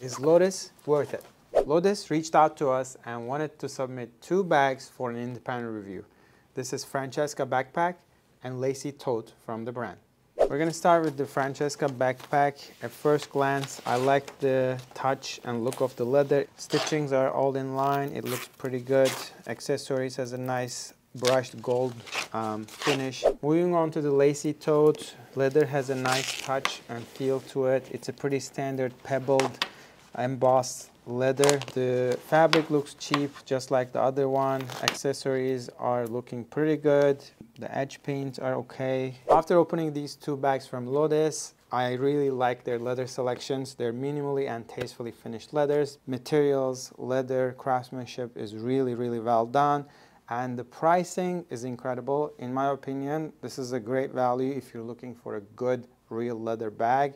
Is Lodis worth it? Lodis reached out to us and wanted to submit two bags for an independent review. This is Francesca backpack and Lacy tote from the brand. We're gonna start with the Francesca backpack. At first glance, I like the touch and look of the leather. Stitchings are all in line. It looks pretty good. Accessories has a nice brushed gold um, finish. Moving on to the lacy tote, leather has a nice touch and feel to it. It's a pretty standard pebbled embossed leather. The fabric looks cheap, just like the other one. Accessories are looking pretty good. The edge paints are okay. After opening these two bags from Lodis, I really like their leather selections. They're minimally and tastefully finished leathers. Materials, leather, craftsmanship is really, really well done and the pricing is incredible. In my opinion, this is a great value if you're looking for a good real leather bag.